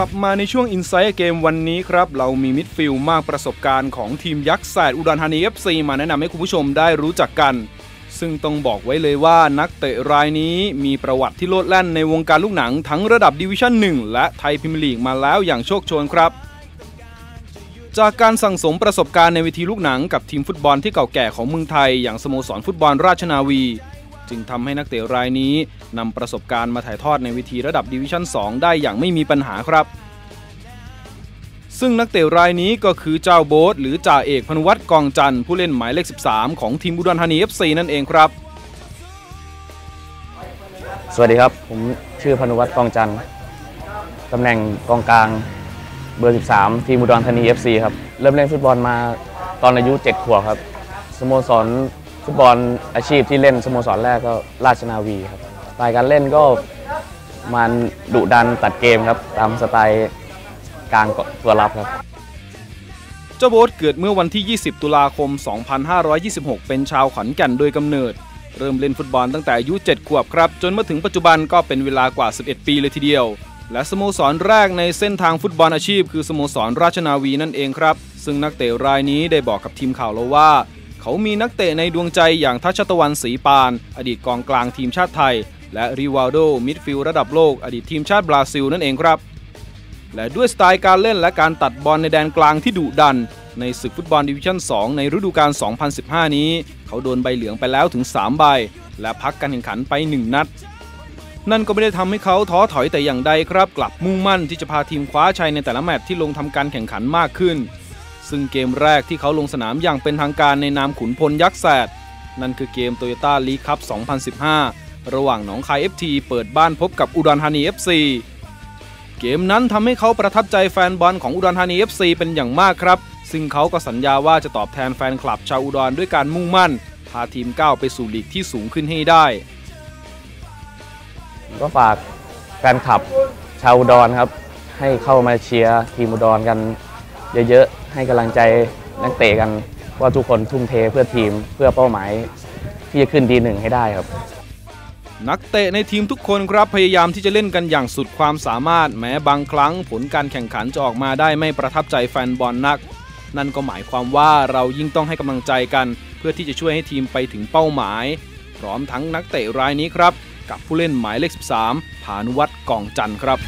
ลับมาในช่วง Inside Game วันนี้ครับ เรามีมิดฟิลด์มากประสบการณ์ของทีมยักษ์แสดอุดรธานี FC มาแนะนำให้คุณผู้ชมได้รู้จักกัน ซึ่งต้องบอกไว้เลยว่านักเตะรายนี้มีประวัติที่โลดแล่นในวงการลูกหนังทั้งระดับดิวิชั่น 1 และไทยพรีเมียร์ลีกมาแล้วอย่างโชกโชนครับ จากการสั่งสมประสบการณ์ในเวทีลูกหนังกับทีมฟุตบอลที่เก่าแก่ของเมืองไทย อย่างสโมสรฟุตบอลราชนาวี จึงทำให้นักเตะรายนี้นำประสบการณ์มาถ่ายทอดในเวทีระดับดิวิชั่น 2 ได้อย่างไม่มีปัญหาครับ ซึ่งนักเตะรายนี้ก็คือเจ้าโบ๊ทหรือจ่าเอกภานุวัฒน์ กองจันทร์ผู้เล่นหมายเลข 13 ของทีมอุดรธานี FC นั่นเองครับ สวัสดีครับ ผมชื่อภานุวัฒน์กองจันทร์ตำแหน่งกองกลางเบอร์ 13 ทีมอุดรธานี FC ครับ เริ่มเล่นฟุตบอลมาตอนอายุ 7 ขวบครับ สโมสร ฟุตบอลอาชีพที่เล่นสโมสรแรกก็ราชนาวีครับสไตล์การเล่นก็มันดุดันตัดเกมครับตามสไตล์กลางตัวรับครับ เจ้าโบ๊ทเกิดเมื่อวันที่ 20 ตุลาคม 2526 เป็นชาวขอนแก่นโดยกำเนิด เริ่มเล่นฟุตบอลตั้งแต่อายุ 7 ขวบครับ จนมาถึงปัจจุบันก็เป็นเวลากว่า 11 ปีเลยทีเดียว และสโมสรแรกในเส้นทางฟุตบอลอาชีพ คือสโมสรราชนาวีนั่นเองครับ ซึ่งนักเตะรายนี้ได้บอกกับทีมข่าวเราว่า เขามีนักเตะในดวงใจอย่างทัชตะวันศรีปาน อดีตกองกลางทีมชาติไทย และริวาลโดมิดฟิลด์ระดับโลก อดีตทีมชาติบราซิลนั่นเองครับ และด้วยสไตล์การเล่นและการตัดบอลในแดนกลางที่ดุดัน ในศึกฟุตบอลดิวิชั่น 2 ในฤดูกาล 2015 นี้ เขาโดนใบเหลืองไปแล้วถึง 3 ใบ และพักการแข่งขันไป 1 นัด นั่นก็ไม่ได้ทำให้เขาท้อถอยแต่อย่างใดครับ กลับมุ่งมั่นที่จะพาทีมคว้าชัยในแต่ละแมตช์ที่ลงทำการแข่งขันมากขึ้น ซึ่งเกมแรกที่เขาลงสนามอย่างเป็นทางการในนามขุนพลยักษ์แสด นั่นคือเกมโตโยต้าลีคัพ 2015 ระหว่างหนองคาย FT เปิดบ้านพบกับอุดรธานี FC เกมนั้นทำให้เขาประทับใจแฟนบอลของอุดรธานี FC เป็นอย่างมากครับ ซึ่งเขาก็สัญญาว่าจะตอบแทนแฟนคลับชาวอุดรด้วยการมุ่งมั่น พาทีมก้าวไปสู่ลีกที่สูงขึ้นให้ได้ ก็ฝากแฟนคลับชาวอุดรครับ ให้เข้ามาเชียร์ทีมอุดรกัน เยอะๆ ให้กำลังใจนักเตะกันว่าทุกคนทุ่มเทเพื่อทีมเพื่อเป้าหมายที่จะขึ้นดีหนึ่งให้ได้ครับ นักเตะในทีมทุกคนครับพยายามที่จะเล่นกันอย่างสุดความสามารถแม้บางครั้งผลการแข่งขันจะออกมาได้ไม่ประทับใจแฟนบอลนัก นั่นก็หมายความว่าเรายิ่งต้องให้กำลังใจกัน เพื่อที่จะช่วยให้ทีมไปถึงเป้าหมาย พร้อมทั้งนักเตะรายนี้ครับ กับผู้เล่นหมายเลข 13 ผานุวัตรกองจันทร์ครับ